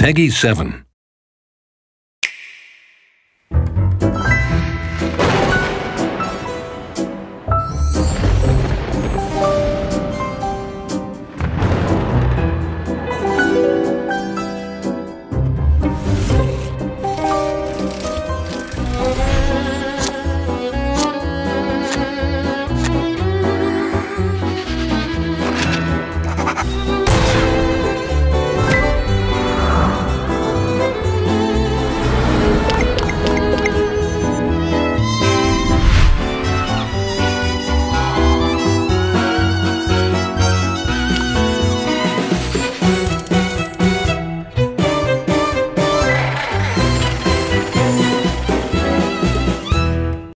Peggy 7.